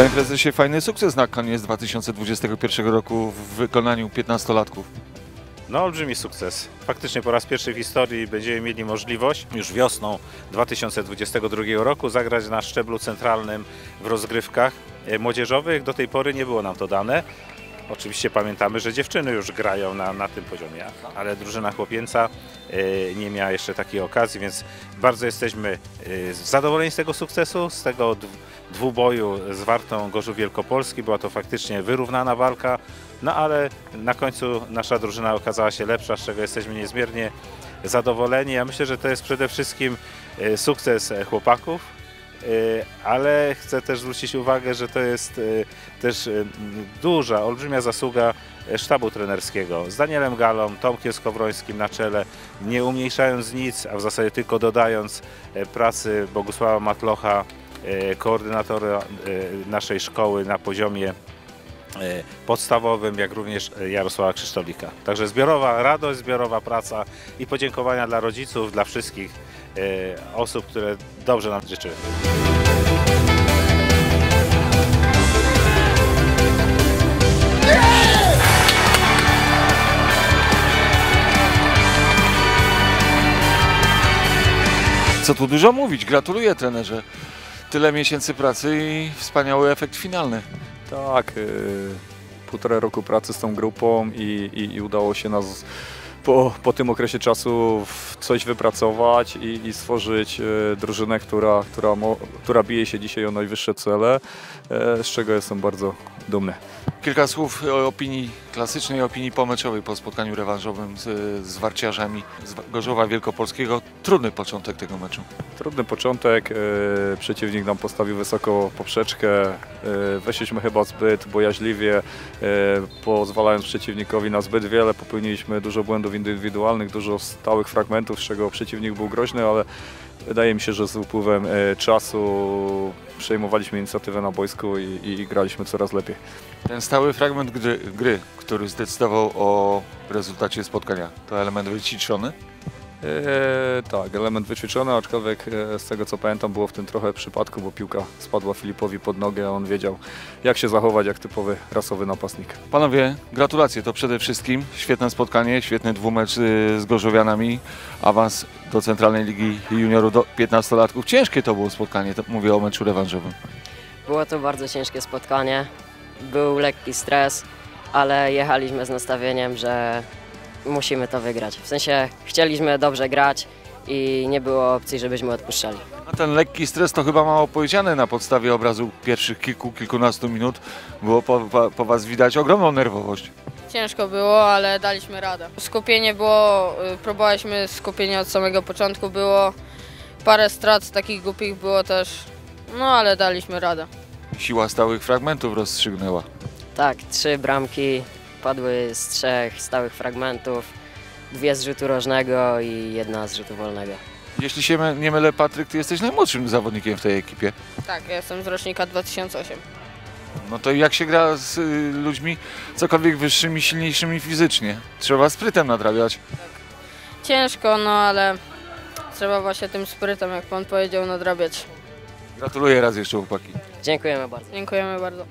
Panie prezesie, fajny sukces na koniec 2021 roku w wykonaniu 15-latków. No, olbrzymi sukces. Faktycznie po raz pierwszy w historii będziemy mieli możliwość już wiosną 2022 roku zagrać na szczeblu centralnym w rozgrywkach e, młodzieżowych. Do tej pory nie było nam to dane. Oczywiście pamiętamy, że dziewczyny już grają na, na tym poziomie, ale drużyna chłopięca e, nie miała jeszcze takiej okazji, więc bardzo jesteśmy e, zadowoleni z tego sukcesu, z tego dw- dwuboju z Wartą Gorzów Wielkopolski. Była to faktycznie wyrównana walka, no ale na końcu nasza drużyna okazała się lepsza, z czego jesteśmy niezmiernie zadowoleni. Ja myślę, że to jest przede wszystkim e, sukces e, chłopaków, ale chcę też zwrócić uwagę, że to jest e, też m, duża, olbrzymia zasługa e, sztabu trenerskiego z Danielem Galą, Tomkiem Skowrońskim na czele, nie umniejszając nic, a w zasadzie tylko dodając e, pracy Bogusława Matlocha, e, koordynatora naszej szkoły na poziomie podstawowym, jak również Jarosława Krzysztolika. Także zbiorowa radość, zbiorowa praca i podziękowania dla rodziców, dla wszystkich osób, które dobrze nam życzyły. Co tu dużo mówić, gratuluję trenerze. Tyle miesięcy pracy i wspaniały efekt finalny. Tak, y, półtora roku pracy z tą grupą i, i, i udało się nas po, po tym okresie czasu w- coś wypracować i, i stworzyć y, drużynę, która, która, która bije się dzisiaj o najwyższe cele, e, z czego jestem bardzo dumny. Kilka słów o opinii klasycznej, opinii pomeczowej po spotkaniu rewanżowym z, z warciarzami z Gorzowa Wielkopolskiego. Trudny początek tego meczu. Trudny początek, e, przeciwnik nam postawił wysoko poprzeczkę, e, weszliśmy chyba zbyt bojaźliwie, e, pozwalając przeciwnikowi na zbyt wiele, popełniliśmy dużo błędów indywidualnych, dużo stałych fragmentów, z czego przeciwnik był groźny, ale wydaje mi się, że z upływem e, czasu przejmowaliśmy inicjatywę na boisku i, i graliśmy coraz lepiej. Ten stały fragment gry, gry, który zdecydował o rezultacie spotkania, to element wyćwiczony. E, tak, element wyćwiczony, aczkolwiek e, z tego co pamiętam było w tym trochę przypadku, bo piłka spadła Filipowi pod nogę, a on wiedział jak się zachować jak typowy rasowy napastnik. Panowie, gratulacje, to przede wszystkim świetne spotkanie, świetny dwumecz y, z Gorzowianami, awans do Centralnej Ligi Juniorów do 15-latków. Ciężkie to było spotkanie, to mówię o meczu rewanżowym. Było to bardzo ciężkie spotkanie. Był lekki stres, ale jechaliśmy z nastawieniem, że musimy to wygrać. W sensie chcieliśmy dobrze grać i nie było opcji, żebyśmy odpuszczali. A ten lekki stres to chyba mało powiedziane na podstawie obrazu pierwszych kilku, kilkunastu minut. Było po, po, po Was widać ogromną nerwowość. Ciężko było, ale daliśmy radę. Skupienie było, y, próbowaliśmy skupienie od samego początku, było parę strat takich głupich było też, no ale daliśmy radę. Siła stałych fragmentów rozstrzygnęła. Tak, trzy bramki padły z trzech stałych fragmentów, dwie z rzutu rożnego i jedna z rzutu wolnego. Jeśli się nie mylę, Patryk, Ty jesteś najmłodszym zawodnikiem w tej ekipie. Tak, ja jestem z rocznika 2008. No to jak się gra z y, ludźmi cokolwiek wyższymi, silniejszymi fizycznie? Trzeba sprytem nadrabiać. Ciężko, no ale trzeba właśnie tym sprytem, jak pan powiedział, nadrabiać. Gratuluję raz jeszcze chłopaki. Dziękujemy bardzo. Dziękujemy bardzo.